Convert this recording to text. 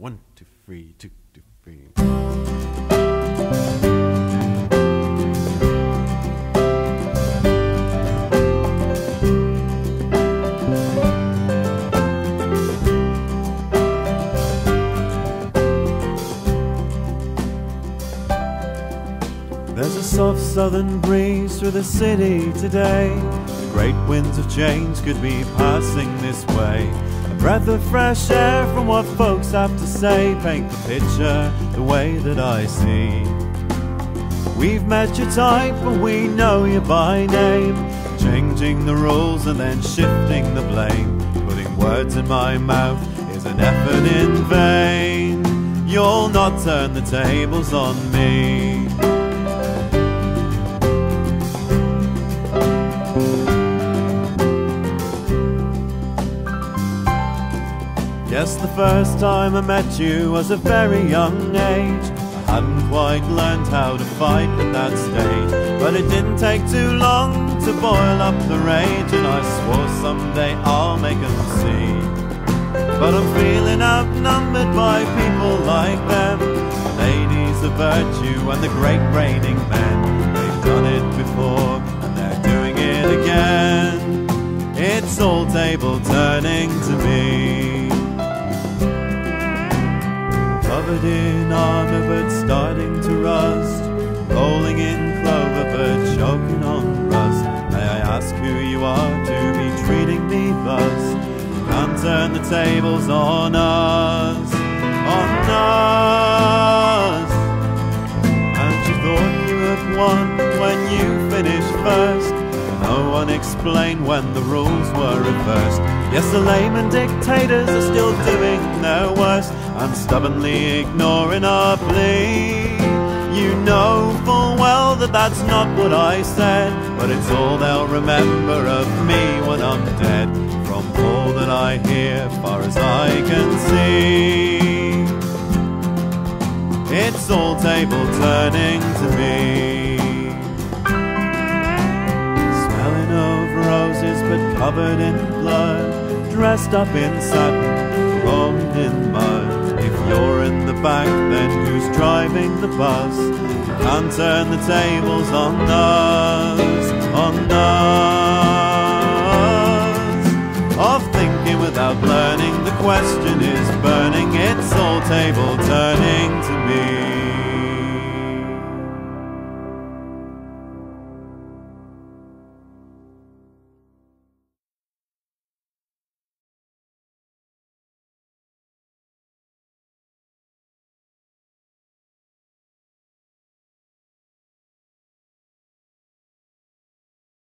One, two, three, two, two, three. There's a soft southern breeze through the city today. The great winds of change could be passing this way. Breath of fresh air from what folks have to say. Paint the picture the way that I see. We've met your type and we know you by name. Changing the rules and then shifting the blame. Putting words in my mouth is an effort in vain. You'll not turn the tables on me. Yes, the first time I met you was a very young age. I hadn't quite learned how to fight at that stage. But it didn't take too long to boil up the rage, and I swore someday I'll make 'em see. But I'm feeling outnumbered by people like them. The Ladies of virtue and the great reigning men. They've done it before and they're doing it again. It's all table turning to me. Covered in armor but starting to rust. Rolling in clover but choking on rust. May I ask who you are to be treating me thus? You can't turn the tables on us, on us. And you thought you had won when you finished first. No one explained when the rules were reversed. Yes, the layman dictators are still doing their worst and stubbornly ignoring our plea. You know full well that that's not what I said, but it's all they'll remember of me when I'm dead. From all that I hear, far as I can see, it's all table turning to me. Smelling of roses but covered in blood, dressed up in satin, robed in mud. You're in the back, then who's driving the bus? Can't turn the tables on us, on us. Of thinking without learning, the question is burning. It's all table turning to me.